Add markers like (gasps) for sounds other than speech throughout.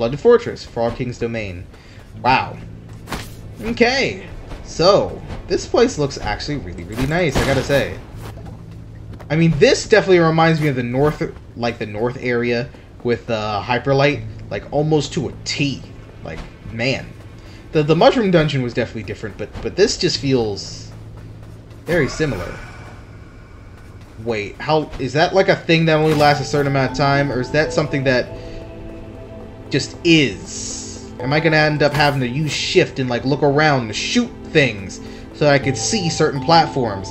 Flooded Fortress, Frog King's Domain. Wow. Okay. So, this place looks actually really, really nice, I gotta say. I mean, this definitely reminds me of the north, like the north area with uh, Hyper Light, like almost to a T. Like, man. The, the Mushroom Dungeon was definitely different, but, but this just feels very similar. Wait, how is that like a thing that only lasts a certain amount of time, or is that something that just is? Am I gonna end up having to use shift and like look around to shoot things so I could see certain platforms?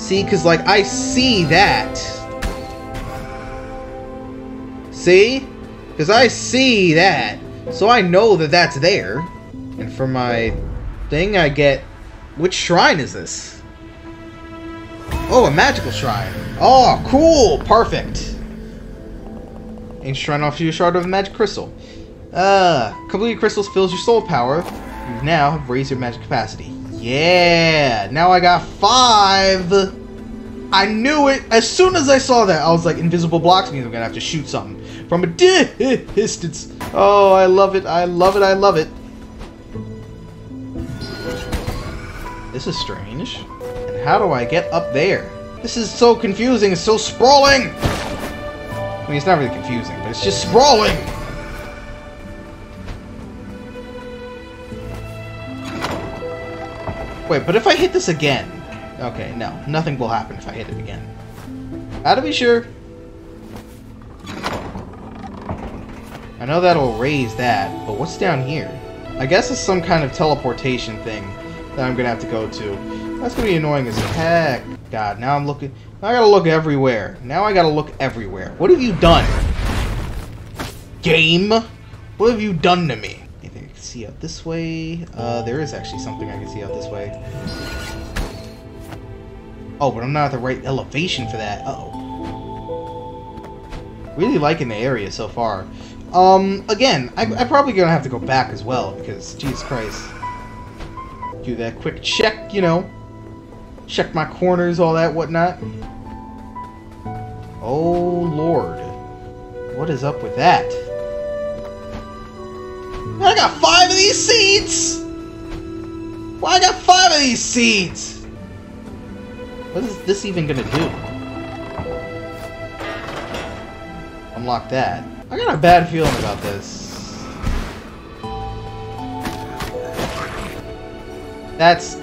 See, because like I see that. See? Because I see that. So I know that that's there. And for my thing, I get... Which shrine is this? Oh, a magical shrine. Oh, cool! Perfect. Ancient shrine offers you a shard of magic crystal. Uh, completing crystals fills your soul power. You now have raised your magic capacity. Yeah! Now I got five! I knew it! As soon as I saw that, I was like, invisible blocks means I'm gonna have to shoot something from a distance. Oh, I love it, I love it, I love it. This is strange. And how do I get up there? This is so confusing, it's so sprawling! I mean, it's not really confusing, but it's just sprawling! Wait, but if I hit this again... Okay, no. Nothing will happen if I hit it again. How to be sure. I know that'll raise that, but what's down here? I guess it's some kind of teleportation thing that I'm gonna have to go to. That's gonna be annoying as heck. God, now I'm looking... I gotta look everywhere. Now I gotta look everywhere. What have you done? Game? What have you done to me? Anything I can see out this way? Uh, there is actually something I can see out this way. Oh, but I'm not at the right elevation for that. Uh oh Really liking the area so far. Um, again, I, I'm probably gonna have to go back as well, because, Jesus Christ. Do that quick check, you know. Check my corners, all that whatnot. Oh, Lord. What is up with that? I got five of these seeds! Why I got five of these seeds? What is this even gonna do? Unlock that. I got a bad feeling about this. That's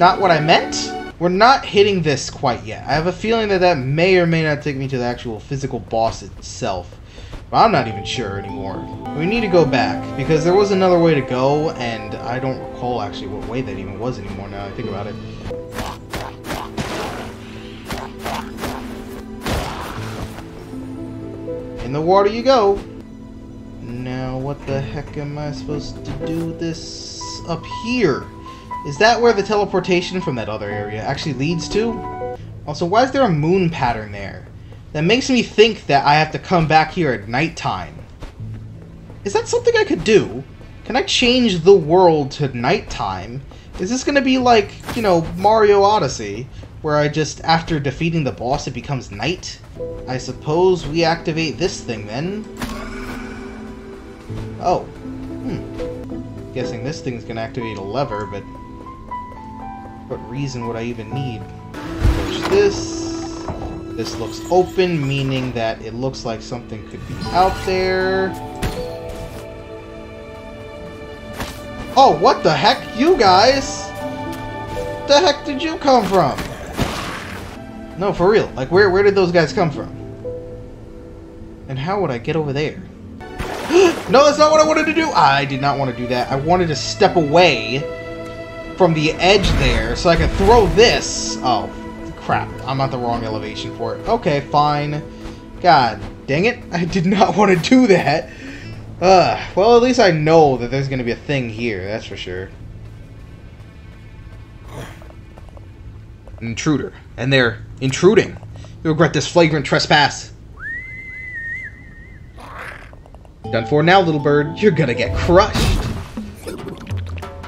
not what I meant? We're not hitting this quite yet. I have a feeling that that may or may not take me to the actual physical boss itself. But I'm not even sure anymore. We need to go back, because there was another way to go, and I don't recall actually what way that even was anymore now I think about it. In the water you go! Now, what the heck am I supposed to do this up here? Is that where the teleportation from that other area actually leads to? Also, why is there a moon pattern there? That makes me think that I have to come back here at nighttime. Is that something I could do? Can I change the world to nighttime? Is this gonna be like, you know, Mario Odyssey, where I just, after defeating the boss, it becomes night? I suppose we activate this thing then. Oh. Hmm. Guessing this thing's gonna activate a lever, but... What reason would I even need? Push this. This looks open, meaning that it looks like something could be out there. Oh, what the heck? You guys? The heck did you come from? No, for real. Like, where, where did those guys come from? And how would I get over there? (gasps) no, that's not what I wanted to do! I did not want to do that. I wanted to step away from the edge there so I could throw this. Oh, crap. I'm at the wrong elevation for it. Okay, fine. God dang it. (laughs) I did not want to do that. Uh, well, at least I know that there's going to be a thing here. That's for sure. intruder. And they're intruding. You regret this flagrant trespass. Done for now, little bird. You're gonna get crushed.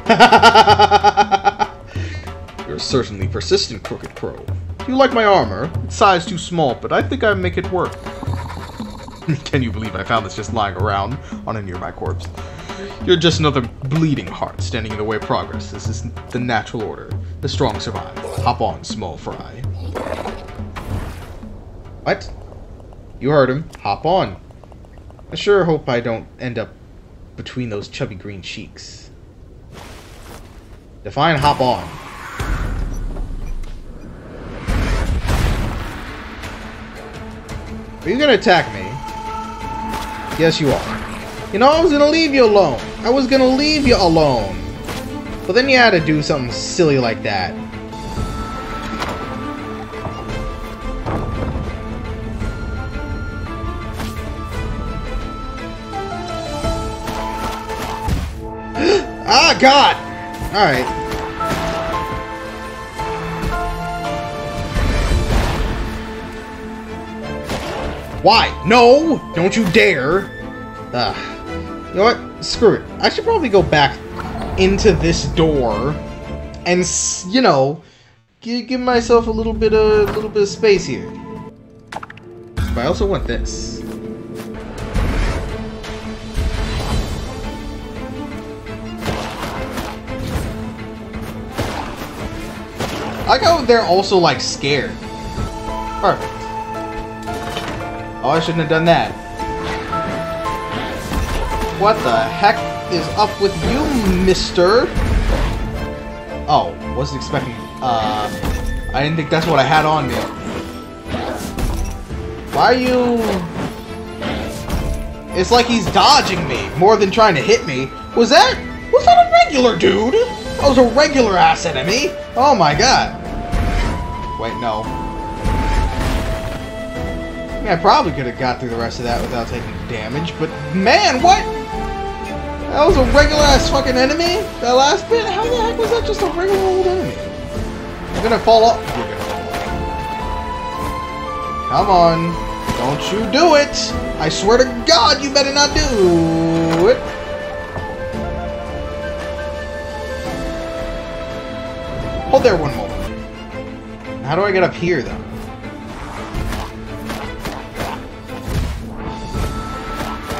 (laughs) You're certainly persistent, Crooked Crow. You like my armor? It's size too small, but I think I make it work. (laughs) Can you believe I found this just lying around on a nearby corpse? You're just another bleeding heart standing in the way of progress. This is the natural order. The strong survive. Hop on, small fry. What? You heard him. Hop on. I sure hope I don't end up between those chubby green cheeks. Define hop on. Are you gonna attack me? Yes, you are. You know, I was gonna leave you alone. I was gonna leave you alone. But then you had to do something silly like that. (gasps) ah, God! Alright. Why? No! Don't you dare! Ugh. You know what? Screw it. I should probably go back into this door and, you know, give, give myself a little bit of, a little bit of space here. But I also want this. I how they're also, like, scared. Perfect. Oh, I shouldn't have done that. What the heck is up with you, mister? Oh, wasn't expecting... Uh, I didn't think that's what I had on me. Why are you... It's like he's dodging me more than trying to hit me. Was that... Was that a regular dude? That was a regular ass enemy. Oh my god. Wait, no. I, mean, I probably could have got through the rest of that without taking damage, but man, what? That was a regular ass fucking enemy? That last bit? How the heck was that just a regular old enemy? I'm gonna fall off. You're gonna fall off. Come on. Don't you do it! I swear to God, you better not do it! Hold there one moment. How do I get up here, though?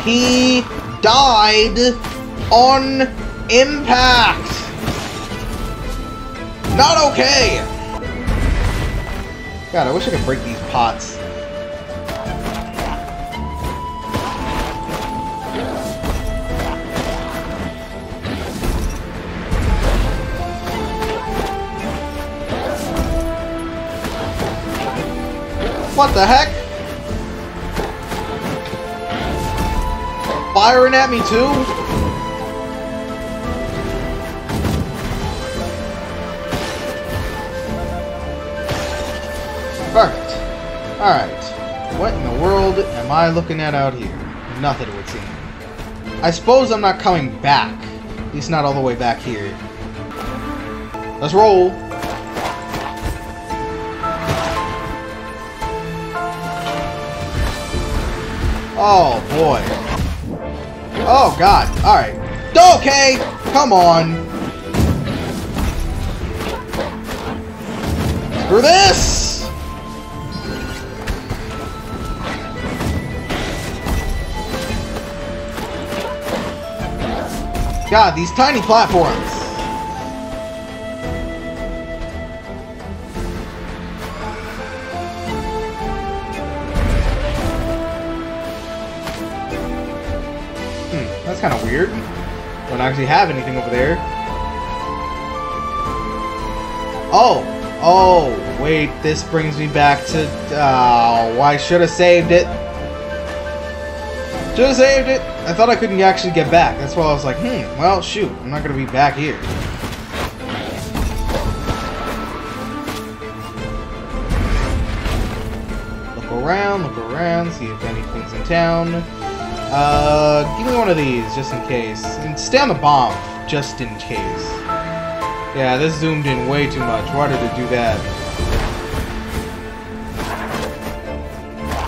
He died on impact! Not okay! God, I wish I could break these pots. What the heck? Firing at me too? Perfect. Alright. What in the world am I looking at out here? Nothing it would seem. I suppose I'm not coming back. At least not all the way back here. Let's roll. Oh, boy. Oh, God. Alright. Okay! Come on! Screw this! God, these tiny platforms. Weird. Don't actually have anything over there. Oh! Oh! Wait, this brings me back to... Oh, I should have saved it. Should have saved it. I thought I couldn't actually get back. That's why I was like, hmm, well, shoot. I'm not going to be back here. Look around, look around, see if anything's in town. Uh, give me one of these, just in case. And stay on the bomb, just in case. Yeah, this zoomed in way too much. Why did it do that?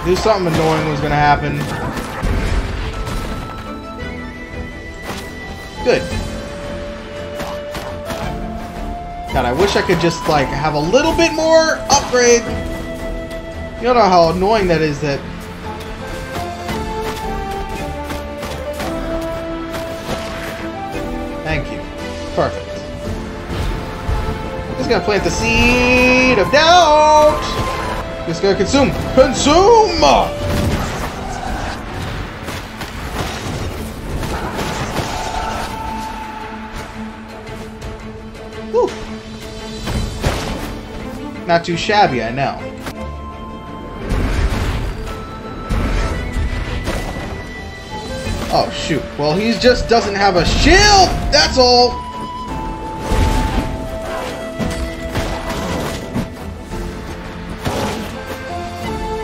Knew something annoying was gonna happen. Good. God, I wish I could just, like, have a little bit more upgrade. You don't know how annoying that is that gonna plant the seed of doubt. Just gonna consume. Consume! Whew. Not too shabby, I know. Oh, shoot. Well, he just doesn't have a shield! That's all!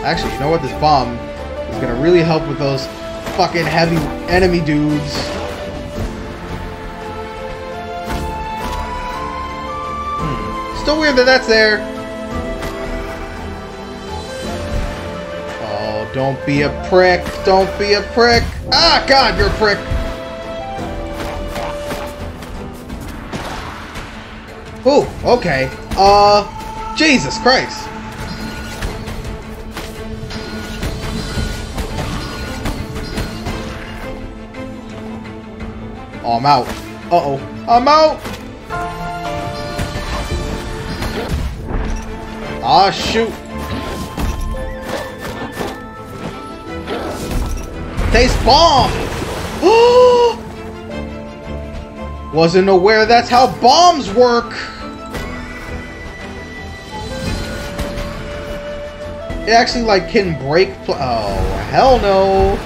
Actually, you know what? This bomb is gonna really help with those fucking heavy enemy dudes. Hmm. Still weird that that's there. Oh, don't be a prick. Don't be a prick. Ah, God, you're a prick. Ooh, okay. Uh, Jesus Christ. Oh, I'm out. Uh-oh. I'm out! Ah, shoot. Taste bomb! (gasps) Wasn't aware that's how bombs work! It actually, like, can break... Oh, hell no!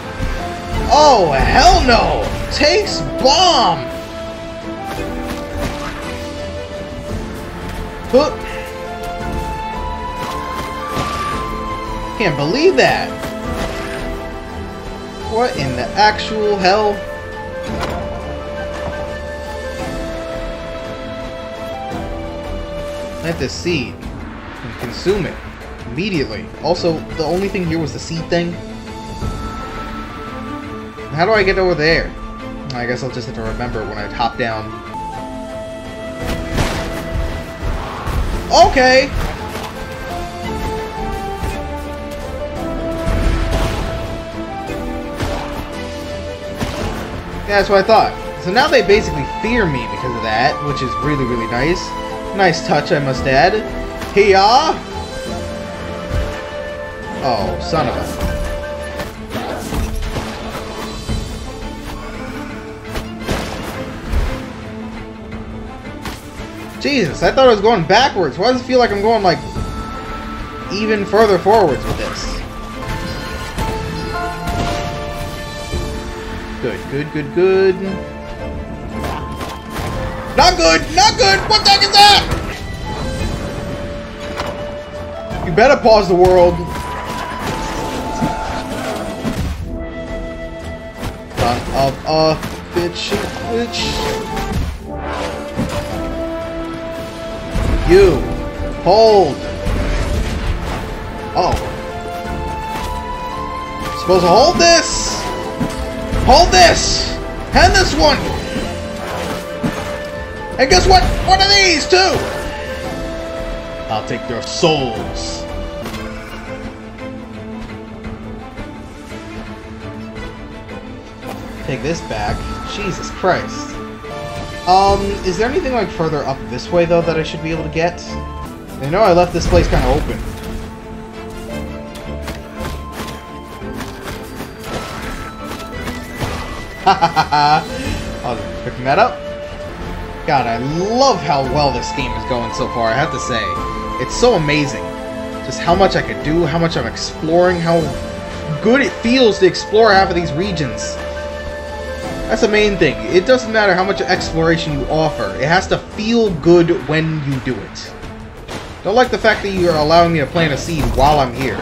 Oh, hell no! Taste bomb! Hook. Can't believe that! What in the actual hell? Plant this seed and consume it immediately. Also, the only thing here was the seed thing. How do I get over there? I guess I'll just have to remember when I hop down. Okay! Yeah, that's what I thought. So now they basically fear me because of that, which is really, really nice. Nice touch, I must add. Hiya! Oh, son of a... Jesus, I thought I was going backwards. Why does it feel like I'm going, like, even further forwards with this? Good, good, good, good. Not good! Not good! What the heck is that? You better pause the world. Son of a bitch, bitch. You. Hold. Oh. Supposed to hold this. Hold this. And this one. And guess what? One of these too. I'll take their souls. Take this back. Jesus Christ. Um, is there anything like further up this way though that I should be able to get? I know I left this place kind of open. (laughs) I'll just picking that up. God, I love how well this game is going so far, I have to say. It's so amazing. Just how much I could do, how much I'm exploring, how good it feels to explore half of these regions. That's the main thing. It doesn't matter how much exploration you offer. It has to feel good when you do it. Don't like the fact that you're allowing me to plant a seed while I'm here.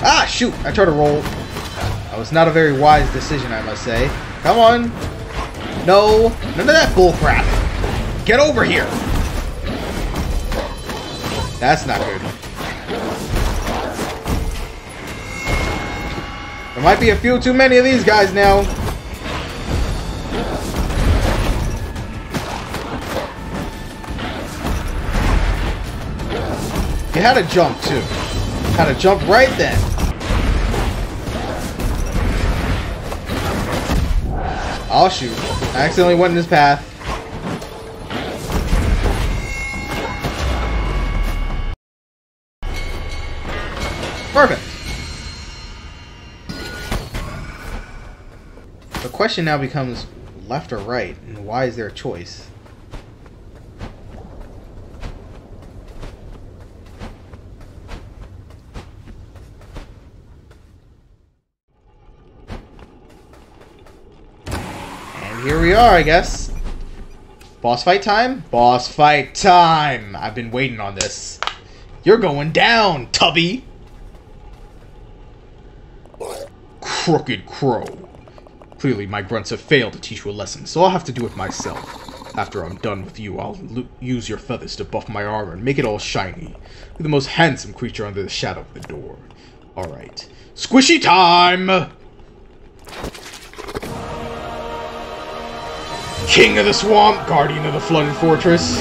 Ah, shoot! I tried to roll. That was not a very wise decision, I must say. Come on. No. None of that bullcrap. Get over here. That's not good. There might be a few too many of these guys now. You had to jump, too. Had to jump right then. I'll shoot. I accidentally went in his path. Perfect. The question now becomes left or right, and why is there a choice? And here we are, I guess. Boss fight time? Boss fight time! I've been waiting on this. You're going down, Tubby! Crooked Crow. Clearly, my grunts have failed to teach you a lesson, so I'll have to do it myself. After I'm done with you, I'll use your feathers to buff my armor and make it all shiny. You're the most handsome creature under the shadow of the door. Alright. Squishy time! King of the Swamp, Guardian of the Flooded Fortress,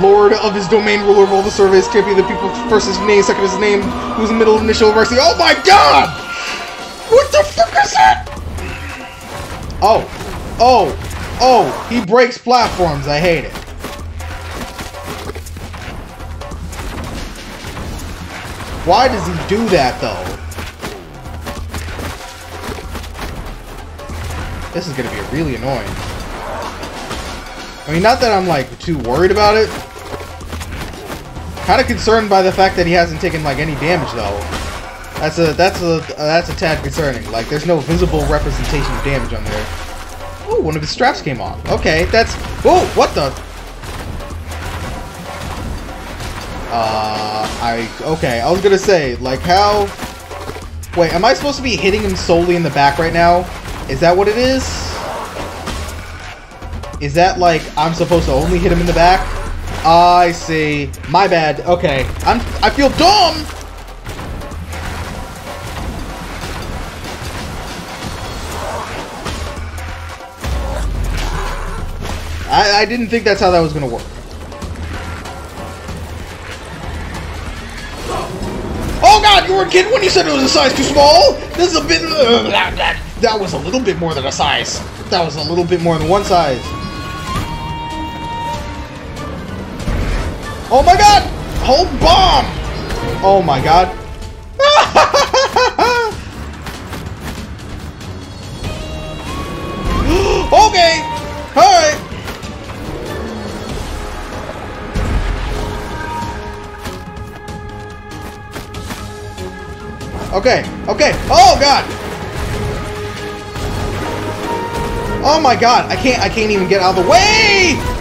Lord of his domain, ruler of all the surveys, champion of the people, first his name, second his name, who's the middle initial mercy. Oh my god! What the fuck is that? Oh. Oh. Oh. He breaks platforms. I hate it. Why does he do that, though? This is gonna be really annoying. I mean, not that I'm, like, too worried about it. Kind of concerned by the fact that he hasn't taken, like, any damage, though. That's a, that's a, that's a tad concerning. Like, there's no visible representation of damage on there. Oh, one of his straps came off. Okay, that's... Oh, what the... Uh, I... Okay, I was gonna say, like, how... Wait, am I supposed to be hitting him solely in the back right now? Is that what it is? Is that like I'm supposed to only hit him in the back? I see. My bad. Okay. I'm I feel dumb. I, I didn't think that's how that was gonna work. Oh god, you were kidding when you said it was a size too small? This is a bit... Uh, that, that, that was a little bit more than a size. That was a little bit more than one size. Oh my god! Hold bomb! Oh my god. (laughs) okay! Alright! Okay, okay. Oh god! Oh my god, I can't I can't even get out of the way!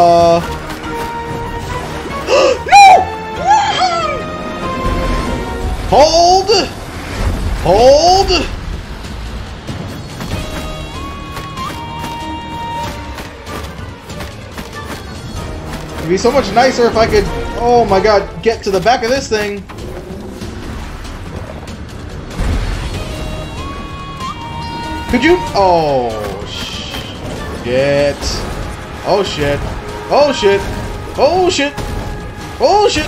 Uh. (gasps) no! (gasps) Hold! Hold! It'd be so much nicer if I could, oh my god, get to the back of this thing. Could you? Oh, shit. Oh, shit. Oh shit! Oh shit! Oh shit!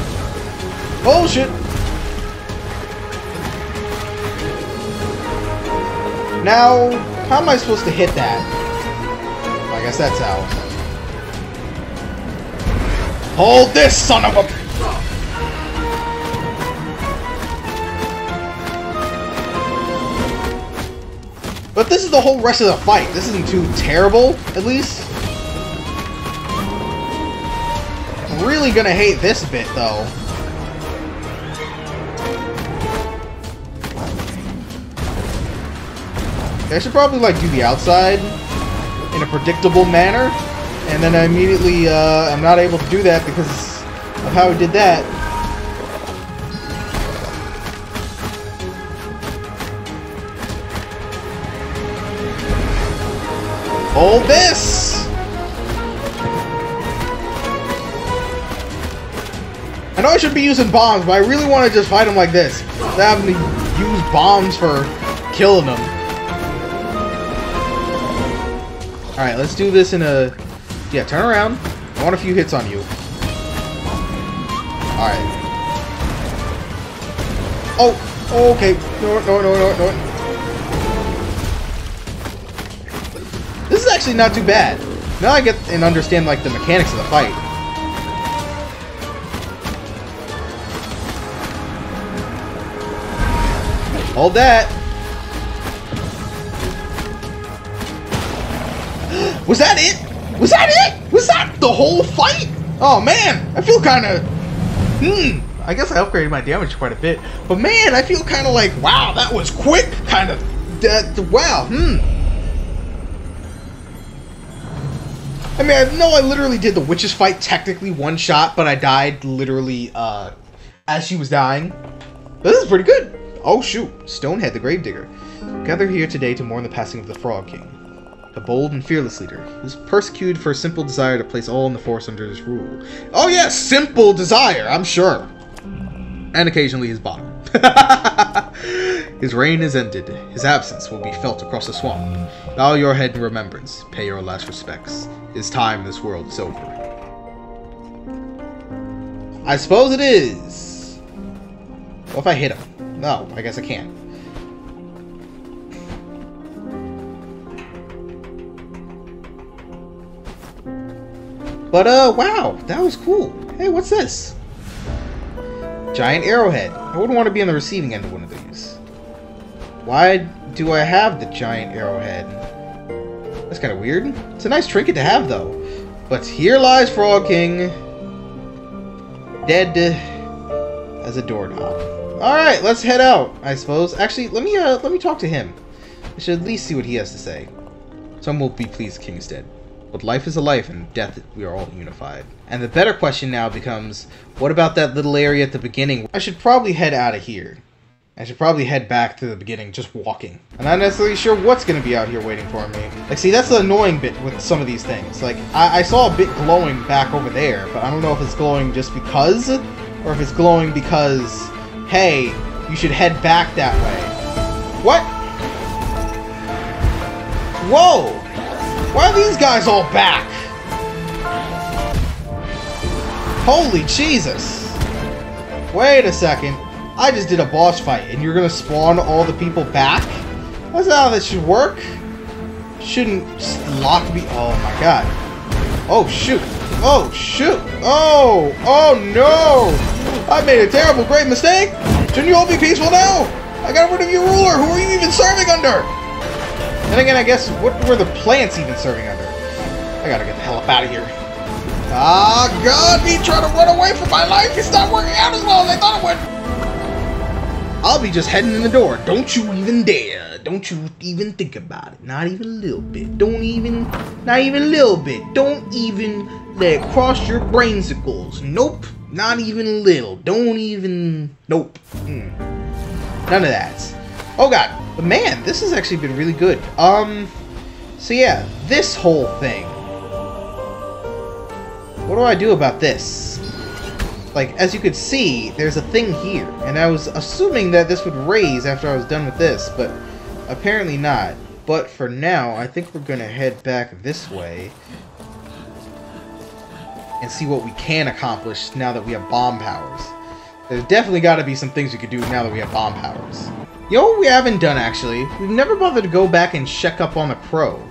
Oh shit! Now, how am I supposed to hit that? I guess that's how. Hold this, son of a... But this is the whole rest of the fight. This isn't too terrible, at least. Really gonna hate this bit, though. I should probably, like, do the outside in a predictable manner, and then I immediately, uh, I'm not able to do that because of how I did that. Hold this! Know I should be using bombs, but I really want to just fight him like this. Instead having to use bombs for killing them. Alright, let's do this in a Yeah, turn around. I want a few hits on you. Alright. Oh, okay. No, no, no, no, no. This is actually not too bad. Now I get and understand, like, the mechanics of the fight. Hold that. (gasps) Was that it? Was that it? Was that the whole fight? Oh man, I feel kind of. Hmm. I guess I upgraded my damage quite a bit, but man, I feel kind of like, wow, that was quick. Kind of. That. Wow. Hmm. I mean, I know I literally did the witches fight technically one shot, but I died literally uh, as she was dying. This is pretty good. Oh shoot, Stonehead the Gravedigger. Gather here today to mourn the passing of the Frog King. A bold and fearless leader, who was persecuted for a simple desire to place all in the forest under his rule. Oh yes, simple desire, I'm sure. And occasionally his bottom. (laughs) his reign is ended. His absence will be felt across the swamp. Bow your head in remembrance. Pay your last respects. His time in this world is over. I suppose it is. What if I hit him? No, I guess I can't. But, uh, wow, that was cool. Hey, what's this? Giant arrowhead. I wouldn't want to be on the receiving end of one of these. Why do I have the giant arrowhead? That's kind of weird. It's a nice trinket to have, though. But here lies Frog King. Dead as a doorknob. Alright, let's head out, I suppose. Actually, let me uh, let me talk to him. I should at least see what he has to say. Some will be pleased king is dead. But life is a life, and death we are all unified. And the better question now becomes, what about that little area at the beginning? I should probably head out of here. I should probably head back to the beginning, just walking. I'm not necessarily sure what's going to be out here waiting for me. Like, see, that's the annoying bit with some of these things. Like, I, I saw a bit glowing back over there, but I don't know if it's glowing just because, or if it's glowing because hey, you should head back that way. What? Whoa! Why are these guys all back? Holy Jesus! Wait a second. I just did a boss fight, and you're gonna spawn all the people back? That's not how this should work. Shouldn't lock me. Oh my god. Oh shoot. Oh shoot. Oh! Oh no! I made a terrible, great mistake! Shouldn't you all be peaceful now? I got rid of your ruler! Who are you even serving under? And again, I guess, what were the plants even serving under? I gotta get the hell up out of here. Ah, God, me trying to run away from my life! It's not working out as well as I thought it would! I'll be just heading in the door. Don't you even dare. Don't you even think about it. Not even a little bit. Don't even, not even a little bit. Don't even it cross your brainsicles. Nope. Not even a little. Don't even... Nope. Mm. None of that. Oh god. But man, this has actually been really good. Um... So yeah, this whole thing. What do I do about this? Like, as you could see, there's a thing here. And I was assuming that this would raise after I was done with this, but apparently not. But for now, I think we're going to head back this way and see what we can accomplish now that we have bomb powers. There's definitely got to be some things we could do now that we have bomb powers. You know what we haven't done, actually? We've never bothered to go back and check up on the crow.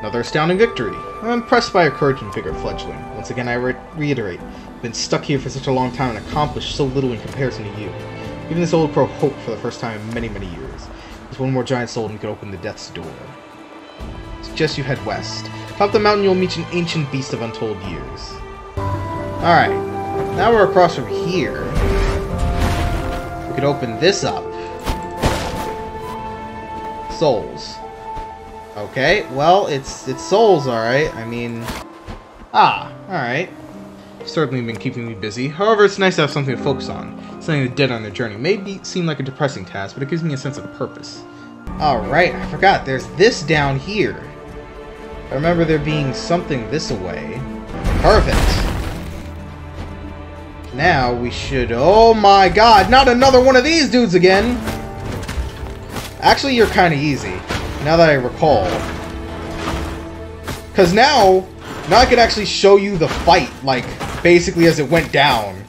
Another astounding victory. I'm impressed by your courage and vigor, fledgling. Once again, I re reiterate, I've been stuck here for such a long time and accomplished so little in comparison to you. Even this old crow hoped for the first time in many, many years. There's one more giant soul and we could open the death's door. Suggest you head west. Top the mountain, you'll meet an ancient beast of untold years. Alright. Now we're across from here. We could open this up. Souls. Okay, well, it's it's souls, alright. I mean... Ah, alright. Certainly been keeping me busy. However, it's nice to have something to focus on. Something to dead on their journey. Maybe seem like a depressing task, but it gives me a sense of purpose. Alright, I forgot. There's this down here. I remember there being something this away. Perfect. Now we should... Oh my god, not another one of these dudes again! Actually, you're kind of easy, now that I recall. Because now, now I can actually show you the fight, like, basically as it went down.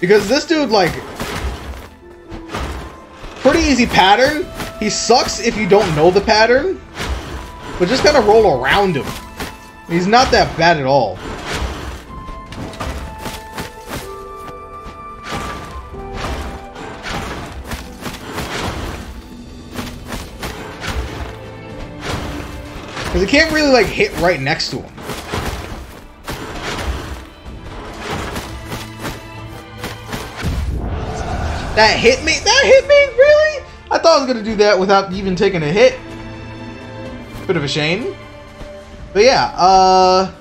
Because this dude, like, pretty easy pattern. He sucks if you don't know the pattern, but just kind of roll around him. He's not that bad at all. Because he can't really, like, hit right next to him. That hit me? That hit me? Really? I thought I was going to do that without even taking a hit. Bit of a shame. But yeah, uh...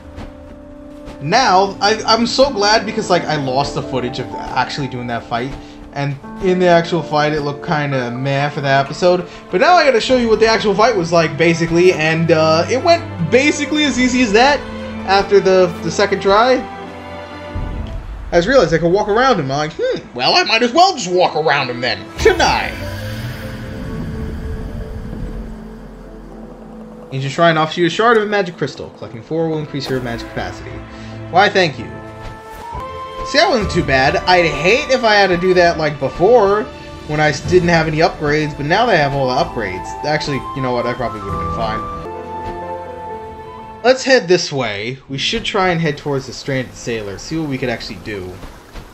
Now, I, I'm so glad because, like, I lost the footage of actually doing that fight. And in the actual fight, it looked kind of meh for that episode. But now I gotta show you what the actual fight was like, basically. And uh, it went basically as easy as that after the, the second try. I just realized I could walk around him. I'm like, hmm, well, I might as well just walk around him then, shouldn't I? Ancient Shrine offers you a shard of a magic crystal. Collecting four will increase your magic capacity. Why, thank you. See, that wasn't too bad. I'd hate if I had to do that like before, when I didn't have any upgrades, but now I have all the upgrades. Actually, you know what, I probably would have been fine. Let's head this way. We should try and head towards the Stranded Sailor, see what we could actually do.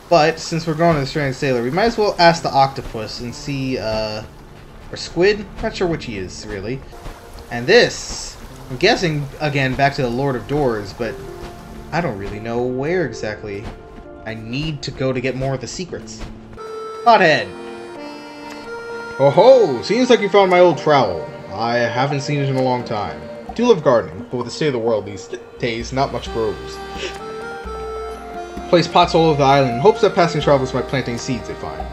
But, since we're going to the Stranded Sailor, we might as well ask the octopus and see, uh... Or squid? Not sure which he is, really. And this, I'm guessing, again, back to the Lord of Doors, but I don't really know where exactly I need to go to get more of the secrets. Pothead! Oh ho! Seems like you found my old trowel. I haven't seen it in a long time. Do love gardening, but with the state of the world these days, not much grows. Place pots all over the island in hopes that passing travelers might planting seeds they find.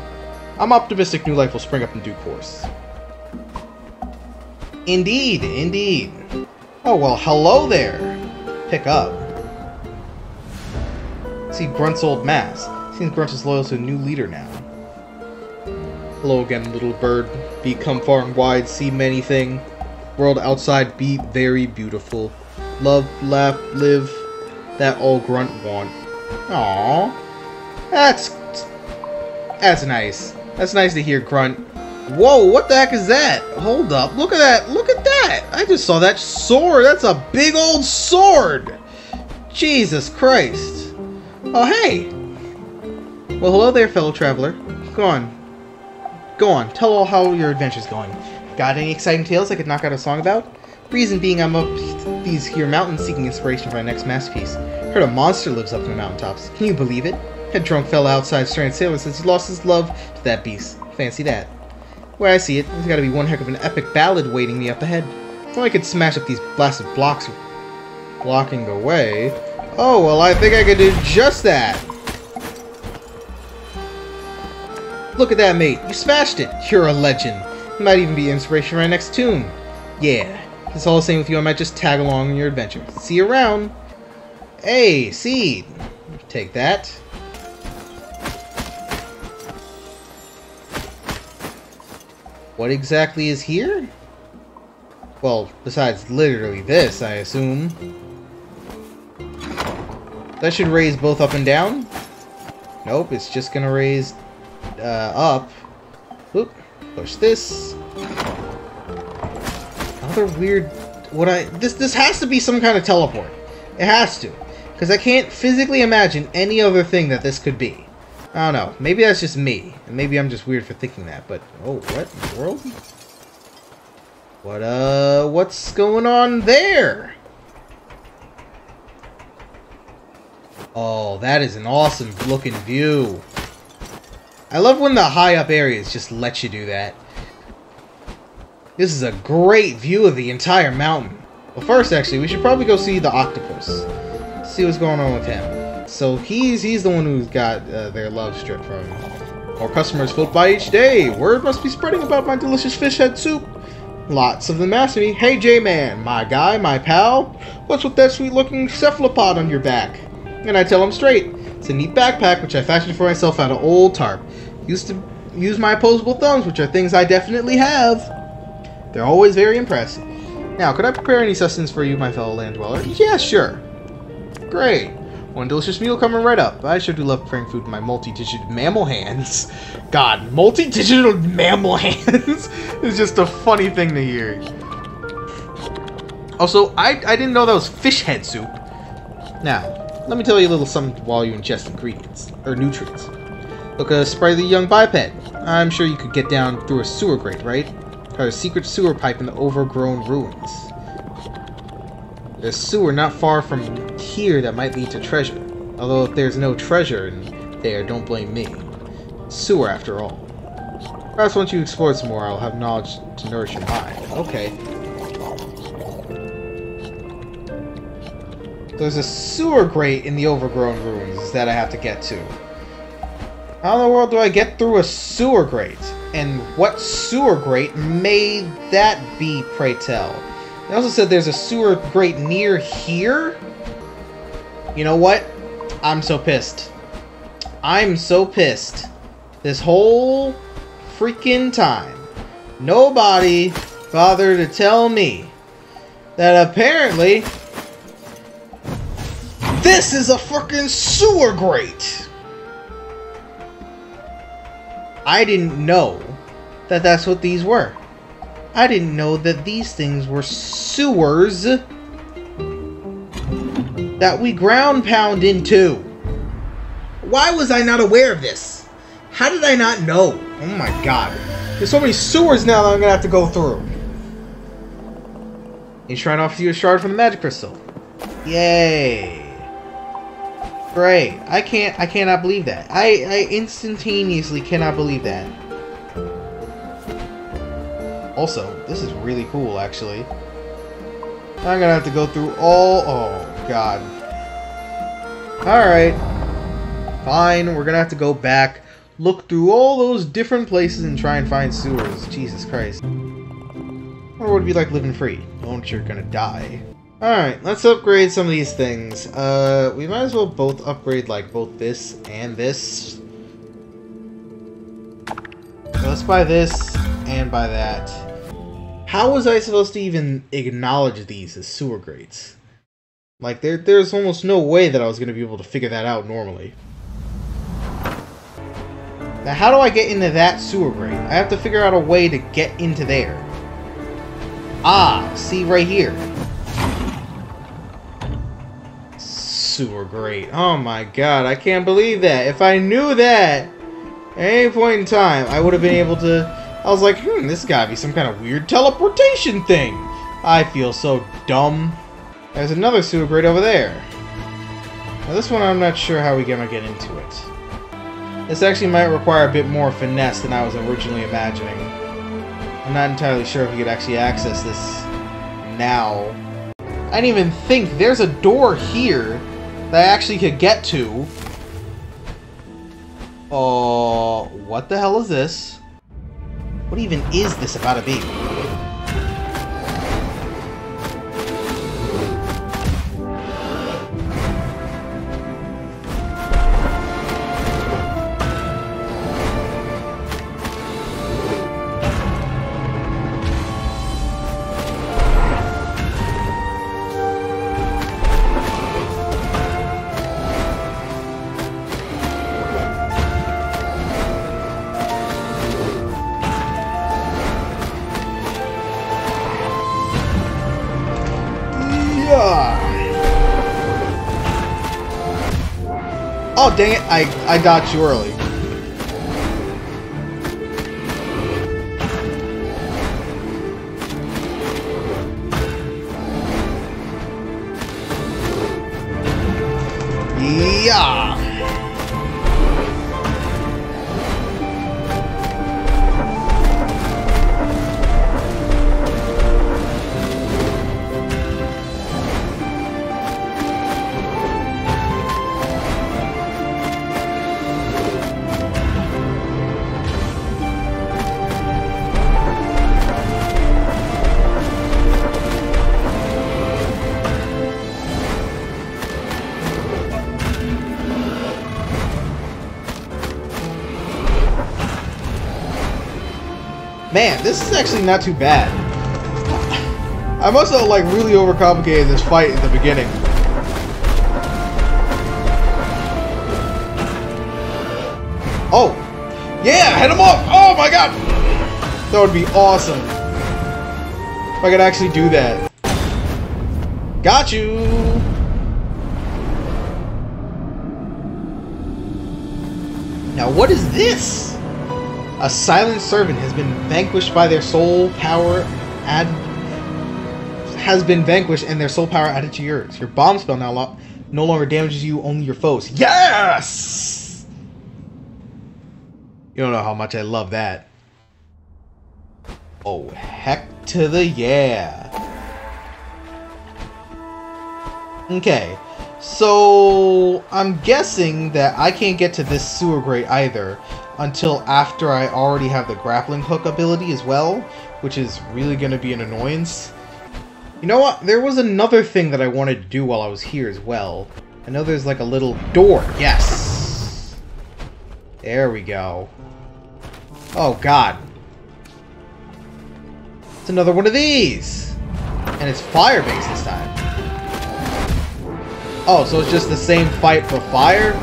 I'm optimistic new life will spring up in due course. Indeed, indeed. Oh, well, hello there. Pick up. See Grunt's old mask. Seems Grunt is loyal to a new leader now. Hello again, little bird. Be come far and wide, see many thing. World outside be very beautiful. Love, laugh, live. That all Grunt want. Aww. That's... That's nice. That's nice to hear, Grunt. Whoa, what the heck is that? Hold up. Look at that. Look at that. I just saw that sword. That's a big old sword. Jesus Christ. Oh, hey. Well, hello there, fellow traveler. Go on. Go on. Tell all how your adventure's going. Got any exciting tales I could knock out a song about? Reason being I'm up these here mountains seeking inspiration for my next masterpiece. Heard a monster lives up in the mountaintops. Can you believe it? A drunk fella outside stranded sailor says he lost his love to that beast. Fancy that. Where I see it, there's gotta be one heck of an epic ballad waiting me up ahead. If I could smash up these blasted blocks blocking the way. Oh, well, I think I could do just that. Look at that, mate. You smashed it. You're a legend. You might even be inspiration for my next tune. Yeah, it's all the same with you. I might just tag along on your adventure. See you around. Hey, Seed. Take that. What exactly is here? Well, besides literally this, I assume. That should raise both up and down? Nope, it's just gonna raise uh, up. Oop, push this. Another weird... What I... This, this has to be some kind of teleport. It has to. Because I can't physically imagine any other thing that this could be. I don't know. Maybe that's just me. And maybe I'm just weird for thinking that, but... Oh, what in the world? What, uh... What's going on there? Oh, that is an awesome looking view. I love when the high up areas just let you do that. This is a great view of the entire mountain. Well, first, actually, we should probably go see the octopus. See what's going on with him. So he's he's the one who's got uh, their love stripped from him. More customers filled by each day. Word must be spreading about my delicious fish head soup. Lots of them ask me, Hey J-Man, my guy, my pal, what's with that sweet-looking cephalopod on your back? And I tell him straight, it's a neat backpack which I fashioned for myself out of old tarp. Used to use my opposable thumbs, which are things I definitely have. They're always very impressive. Now, could I prepare any sustenance for you, my fellow land dweller? Yeah, sure. Great. One delicious meal coming right up. I sure do love preparing food with my multi-digit mammal hands. God, multi-digital mammal (laughs) hands is just a funny thing to hear. Also, I, I didn't know that was fish head soup. Now, let me tell you a little something while you ingest ingredients, or nutrients. Look, uh, a sprightly young biped. I'm sure you could get down through a sewer grate, right? Or a secret sewer pipe in the overgrown ruins. There's sewer not far from here that might lead to treasure. Although if there's no treasure in there, don't blame me. Sewer, after all. Perhaps once you explore some more, I'll have knowledge to nourish your mind. Okay. There's a sewer grate in the overgrown ruins that I have to get to. How in the world do I get through a sewer grate? And what sewer grate may that be, pray tell? They also said there's a sewer grate near here? You know what? I'm so pissed. I'm so pissed. This whole freaking time, nobody bothered to tell me that apparently this is a freaking sewer grate. I didn't know that that's what these were. I didn't know that these things were sewers that we ground pound into. Why was I not aware of this? How did I not know? Oh my god. There's so many sewers now that I'm gonna have to go through. He's trying to offer you a shard from the magic crystal. Yay. Great. I can't I cannot believe that. I, I instantaneously cannot believe that. Also, this is really cool actually. I'm gonna have to go through all oh god. Alright. Fine, we're gonna have to go back, look through all those different places and try and find sewers. Jesus Christ. Or would it be like living free? Don't you're gonna die. Alright, let's upgrade some of these things. Uh, we might as well both upgrade, like, both this and this. Let's buy this and buy that. How was I supposed to even acknowledge these as sewer grates? Like, there, there's almost no way that I was going to be able to figure that out normally. Now, how do I get into that sewer grate? I have to figure out a way to get into there. Ah, see right here. sewer grate. Oh my god, I can't believe that. If I knew that at any point in time, I would have been able to... I was like, hmm, this gotta be some kind of weird teleportation thing. I feel so dumb. There's another sewer grate over there. Now this one I'm not sure how we're gonna get into it. This actually might require a bit more finesse than I was originally imagining. I'm not entirely sure if we could actually access this now. I didn't even think there's a door here that I actually could get to. Oh, what the hell is this? What even is this about to be? Dang it. I, I dodged you early. Man, this is actually not too bad. I must have like really overcomplicated this fight in the beginning. Oh! Yeah! Hit him up! Oh my god! That would be awesome. If I could actually do that. Got you! Now what is this? A silent servant has been vanquished by their soul power add has been vanquished and their soul power added to yours. Your bomb spell now lo no longer damages you, only your foes. Yes! You don't know how much I love that. Oh, heck to the yeah. Okay, so I'm guessing that I can't get to this sewer grate either until after I already have the grappling hook ability as well, which is really going to be an annoyance. You know what? There was another thing that I wanted to do while I was here as well. I know there's like a little door. Yes! There we go. Oh, God. It's another one of these! And it's fire-based this time. Oh, so it's just the same fight for fire?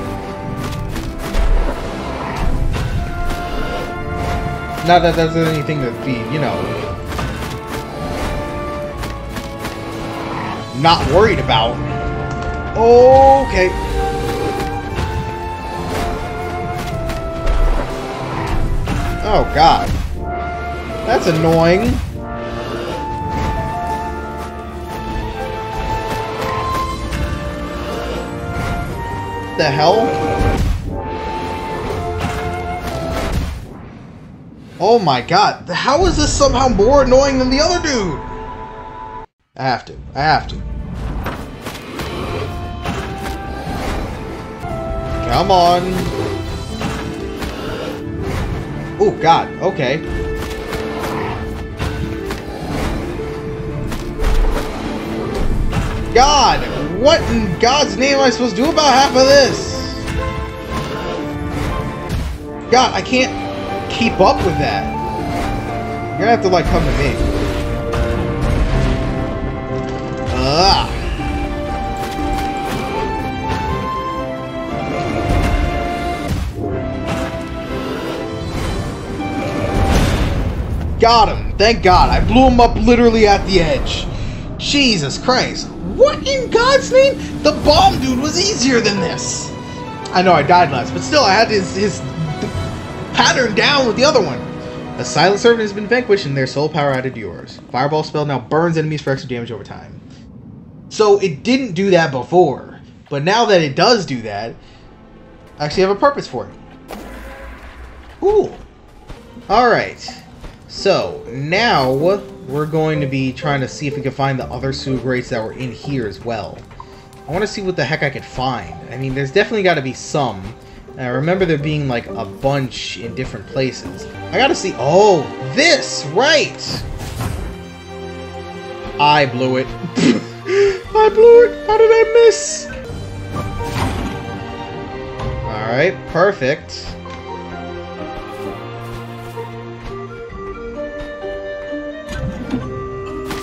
Not that there's anything to be, you know, not worried about. Okay. Oh, God. That's annoying. The hell? Oh my god, how is this somehow more annoying than the other dude? I have to, I have to. Come on. Oh god, okay. God, what in God's name am I supposed to do about half of this? God, I can't keep up with that. You're gonna have to, like, come to me. Ah. Got him. Thank God. I blew him up literally at the edge. Jesus Christ. What in God's name? The bomb dude was easier than this. I know I died last, but still I had his, his pattern down with the other one. A Silent Servant has been vanquished and their soul power added to yours. Fireball spell now burns enemies for extra damage over time. So it didn't do that before, but now that it does do that, I actually have a purpose for it. Cool. Alright. So, now we're going to be trying to see if we can find the other sewer grates that were in here as well. I want to see what the heck I could find. I mean, there's definitely got to be some. And I remember there being like a bunch in different places. I gotta see. Oh, this! Right! I blew it. (laughs) I blew it! How did I miss? Alright, perfect.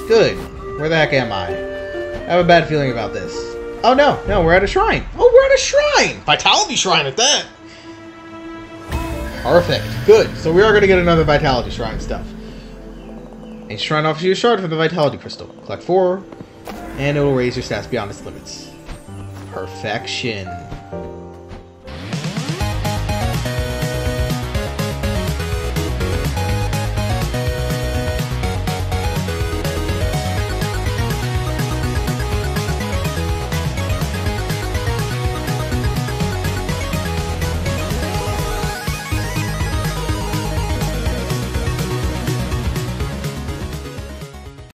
Good. Where the heck am I? I have a bad feeling about this. Oh no, no, we're at a shrine. Oh, we're at a shrine! Vitality shrine at that! Perfect. Good. So we are going to get another Vitality Shrine stuff. A shrine offers you a shard from the Vitality Crystal. Collect four, and it will raise your stats beyond its limits. Perfection.